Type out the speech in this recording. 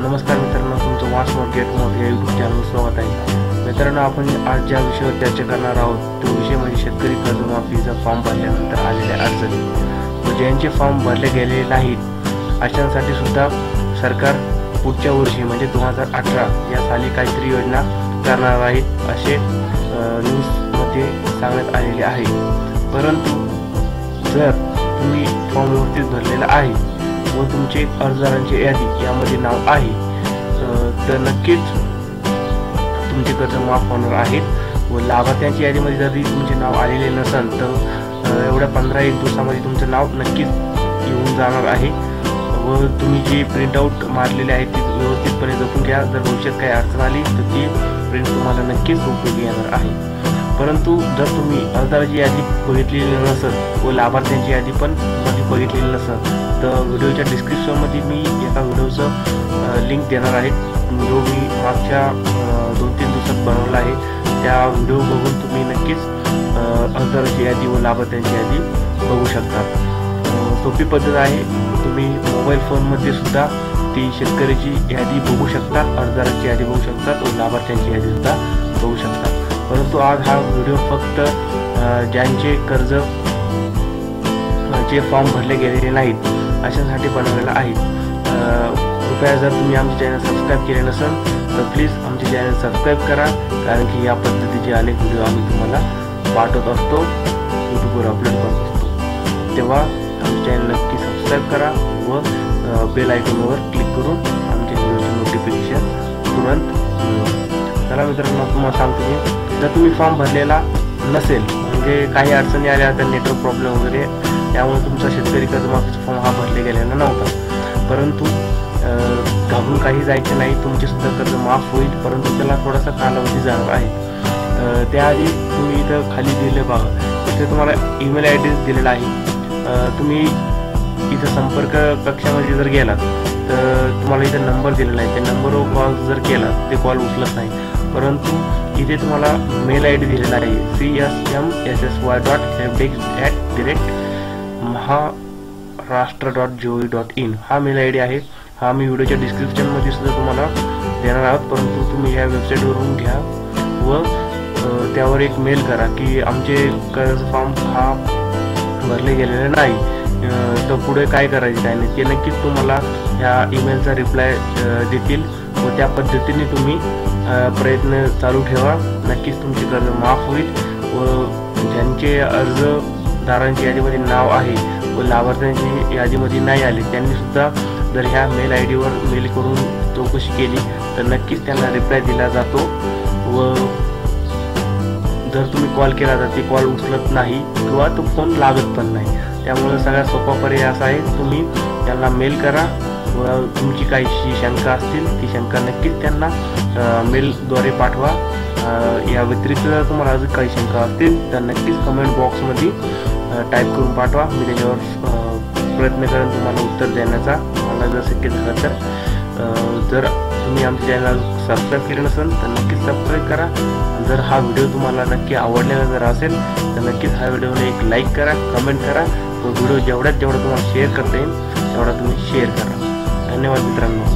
नमस्कार मित्रांनो तुमचं वास मार्केट मोठे या यूट्यूब चॅनल स्वागत आहे. मित्रांनो आपण आज ज्या विषयावर चर्चा करणार आहोत तो विषय म्हणजे शेतकरी कर्जमाफीचा फॉर्म भरल्यानंतर आलेल्या अडचणी. व ज्यांचे फॉर्म भरले गेलेले नाहीत अशांसाठी सुद्धा सरकार पुढच्या वर्षी म्हणजे दोन हजार अठरा या साली काहीतरी योजना करणार आहे असे न्यूजमध्ये सांगण्यात आलेले आहे. परंतु जर तुम्ही फॉर्म व्यवस्थित भरलेला आहे व तुमचे अर्जदारांची यादी यामध्ये नाव आहे. तर नक्कीच तुमचे कर्ज माफ होणार आहेत व लाभार्थ्यांच्या यादीमध्ये जरी तुमचे नाव आलेले नसेल तर एवढ्या पंधरा एक दिवसामध्ये तुमचं नाव नक्कीच येऊन जाणार आहे. व तुम्ही जे प्रिंटआउट मारलेले आहेत ते व्यवस्थितपणे जपून घ्या. जर भविष्यात काही अडचण आली तर ती प्रिंट तुम्हाला नक्कीच उपयोगी येणार आहे. परंतु जर तुम्ही अर्जदाराची यादी बघितलेली नसेल व लाभार्थ्यांची यादी पण बघितलेलं नसेल तर व्हिडिओच्या डिस्क्रिप्शनमध्ये मी एका व्हिडिओचं लिंक देणार आहे. जो मी मागच्या दोन तीन दिवसात बनवला आहे. त्या व्हिडिओ बघून तुम्ही नक्कीच अर्जदाराची यादी व लाभार्थ्यांची यादी बघू शकता. सोपी पद्धत आहे. तुम्ही मोबाईल फोनमध्ये सुद्धा ती शेतकऱ्याची यादी बघू शकतात अर्जदाराची यादी बघू शकतात व लाभार्थ्यांची यादी सुद्धा बघू शकतात परंतु आज हा व्हिडिओ फक्त ज्यांचे कर्ज जे फॉर्म भरले गेलेले नाहीत अशासाठी बनवलेला आहे. कृपया जर तुम्ही आमचे चॅनल सबस्क्राईब केले नसेल तर प्लीज आमचे चॅनल सबस्क्राईब करा कारण की या पद्धतीचे अनेक व्हिडिओ आम्ही तुम्हाला पाठवत असतो यूट्यूबवर अपलोड करत असतो. तेव्हा आमचे चॅनल नक्की सबस्क्राईब करा व बेल आयकॉनवर क्लिक करून आमच्या व्हिडिओचे नोटिफिकेशन तुरंत चला मित्रांनो तुम्हाला सांगतो की जर तुम्ही फॉर्म भरलेला नसेल म्हणजे काही अडचणी आल्या तर नेटवर्क प्रॉब्लेम वगैरे त्यामुळे तुमचा शेतकरी कर्जमाफीचा फॉर्म हा भरले गेलेला नव्हता. परंतु घाबरून काही जायचे नाही तुमचे सुद्धा कर्ज माफ होईल परंतु त्याला थोडासा कालावधी जाणार आहे. त्याआधी तुम्ही इथं खाली दिले बघा. तिथे तुम्हाला ईमेल ॲड्रेस दिलेला आहे. तुम्ही इथं संपर्क कक्षामध्ये जर गेलात तर तुम्हाला इथं नंबर दिलेला आहे. त्या नंबरवर कॉल जर केला ते कॉल उचलत नाही. परंतु इथे तुम्हाला मेल आय डी दिलेला आहे. C S M S S Y dot F helpdesk at direct Maharashtra dot G O dot in हा मेल आय डी आहे. हा मी व्हिडिओच्या डिस्क्रिप्शनमध्ये सुद्धा तुम्हाला देणार आहोत परंतु तुम्ही ह्या वेबसाईटवरून घ्या व त्यावर एक मेल करा की आमचे कर्ज फॉर्म हा भरले गेलेले नाही. तर पुढे काय करायचे काय नाही ते नक्कीच तुम्हाला ह्या ईमेलचा रिप्लाय देतील व त्या पद्धतीने तुम्ही प्रयत्न चालू ठेवा. नक्कीच तुमचे कर्ज माफ होईल व ज्यांचे दारांची यादीमध्ये नाव आहे. व लाभार्थ्यांची यादीमध्ये नाही आले. त्यांनी सुद्धा जर ह्या मेल आय डीवर मेल करून चौकशी केली तर नक्कीच त्यांना रिप्लाय दिला जातो. व जर तुम्ही कॉल केला तर ते कॉल उचलत नाही किंवा तो फोन लागत पण नाही. त्यामुळे सगळ्यात सोपा पर्याय असा आहे तुम्ही त्यांना मेल करा. व तुमची काही जी शंका असतील ती शंका नक्कीच त्यांना मेलद्वारे पाठवा. या व्यतिरिक्त जर तुम्हाला अजून काही शंका असतील तर नक्कीच कमेंट बॉक्समध्ये टाईप करून पाठवा. मी त्याच्यावर प्रयत्न करेन तुम्हाला उत्तर देण्याचा. मला जर शक्य झालं तर जर तुम्ही आमच्या चॅनल सबस्क्राईब केलं नसेल तर नक्कीच सबस्क्राईब करा. जर हा व्हिडिओ तुम्हाला नक्की आवडलेला जर असेल तर नक्कीच हा व्हिडिओने एक लाईक करा कमेंट करा. व व्हिडिओ जेवढ्यात जेवढा तुम्हाला शेअर करता येईल तेवढा तुम्ही शेअर करा. धन्यवाद मित्रांनो.